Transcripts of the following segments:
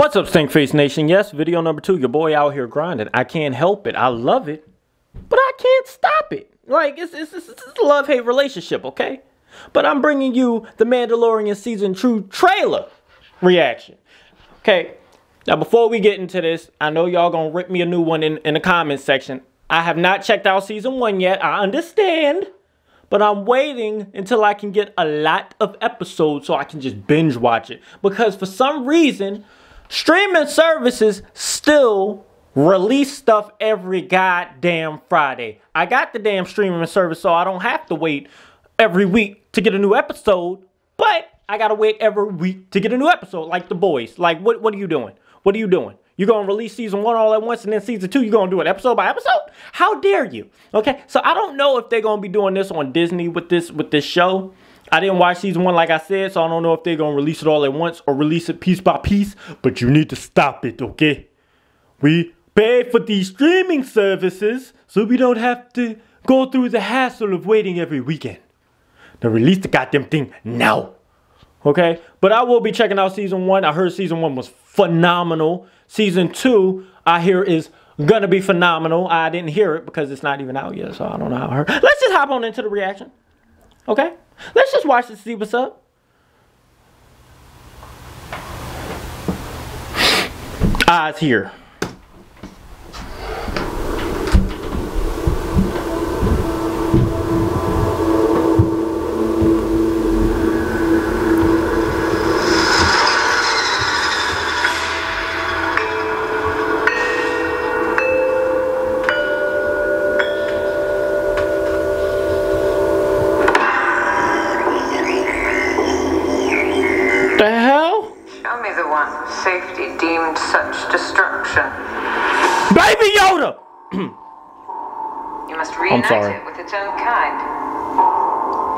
What's up, Stankkkface Nation? Yes, video number two. Your boy out here grinding. I can't help it. I love it, but I can't stop it. Like, it's, it's, it's, it's a love hate relationship, okay? But I'm bringing you the Mandalorian season two trailer reaction. Okay, now before we get into this, I know y'all gonna rip me a new one in, in the comments section. I have not checked out season one yet. I understand. But I'm waiting until I can get a lot of episodes so I can just binge watch it. Because for some reason, streaming services still release stuff every goddamn Friday. I got the damn streaming service so I don't have to wait every week to get a new episode. But I gotta wait every week to get a new episode, like the boys. Like, what, what are you doing? What are you doing? You're gonna release season one all at once and then season two, you're gonna do it episode by episode? How dare you? Okay, so I don't know if they're gonna be doing this on Disney with this with this show. I didn't watch season one, like I said, so I don't know if they're gonna release it all at once or release it piece by piece. But you need to stop it, okay? We pay for these streaming services so we don't have to go through the hassle of waiting every weekend. Now release the goddamn thing now. Okay? But I will be checking out season one. I heard season one was phenomenal. Season two, I hear is gonna be phenomenal. I didn't hear it because it's not even out yet, so I don't know how I heard. Let's just hop on into the reaction. Okay? Let's just watch this, see what's up. Eyes here. Safety deemed such destruction. Baby Yoda! You must reunite sorry. it with its own kind.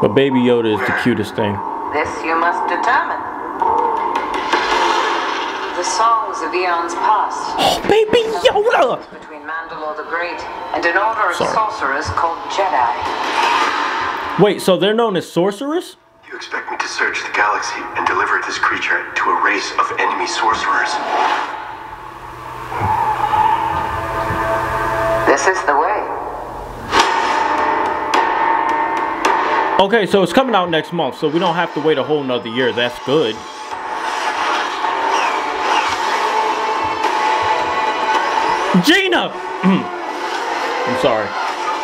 But Baby Yoda is the cutest thing. This you must determine. The songs of eons past. Oh, Baby Yoda! Between Mandalore the Great and an order of Sorry. sorcerers called Jedi. Wait, so they're known as sorcerers? You expect me to search the galaxy and deliver this creature to a race of enemy sorcerers? This is the way. Okay, so it's coming out next month, so we don't have to wait a whole nother year. That's good. Gina! I'm sorry.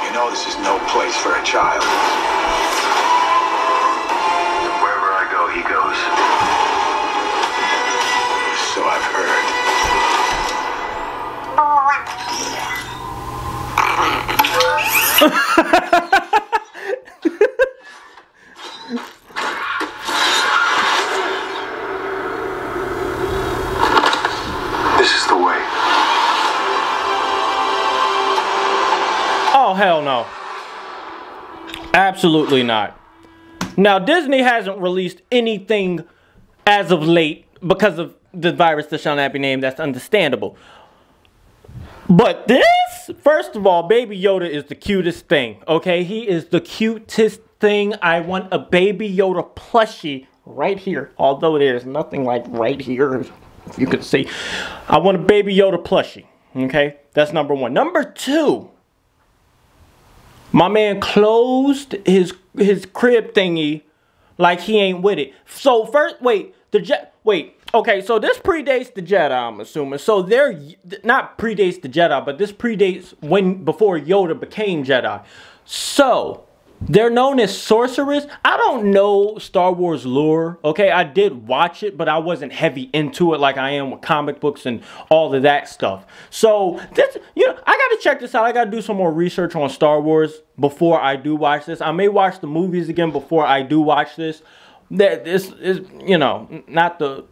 You know this is no place for a child. This is the way. Oh, hell no. Absolutely not. Now, Disney hasn't released anything as of late because of the virus that shall not be named. That's understandable. But this, first of all, Baby Yoda is the cutest thing, okay? He is the cutest thing. I want a Baby Yoda plushie right here. Although there's nothing like right here, if you can see. I want a Baby Yoda plushie, okay? That's number one. Number two, my man closed his his crib thingy like he ain't with it. So first, wait, the jet. Wait, okay. So this predates the Jedi, I'm assuming. So they're not predates the Jedi, but this predates when before Yoda became Jedi. So they're known as sorcerers. I don't know Star Wars lore. Okay, I did watch it, but I wasn't heavy into it like I am with comic books and all of that stuff. So this, you know, I got to check this out. I got to do some more research on Star Wars before I do watch this. I may watch the movies again before I do watch this. That this is, you know, not the,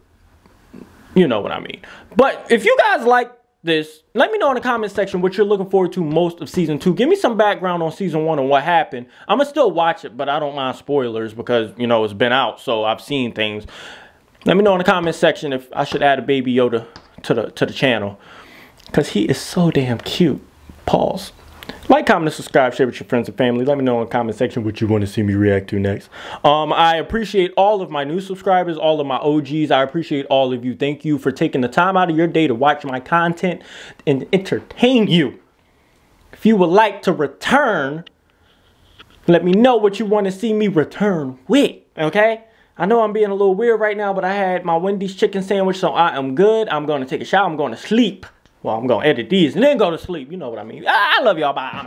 you know what I mean. But if you guys like this, let me know in the comment section what you're looking forward to most of season two. Give me some background on season one and what happened. I'm gonna still watch it, but I don't mind spoilers because you know it's been out, so I've seen things. Let me know in the comment section if I should add a baby Yoda to the to the channel. Cause he is so damn cute. Pause. Like, comment, subscribe, share with your friends and family. Let me know in the comment section what you want to see me react to next. Um, I appreciate all of my new subscribers, all of my OGs. I appreciate all of you. Thank you for taking the time out of your day to watch my content and entertain you. If you would like to return, let me know what you want to see me return with, okay? I know I'm being a little weird right now, but I had my Wendy's chicken sandwich, so I am good. I'm going to take a shower. I'm going to sleep. Well, I'm going to edit these and then go to sleep. You know what I mean. I love y'all. Bye.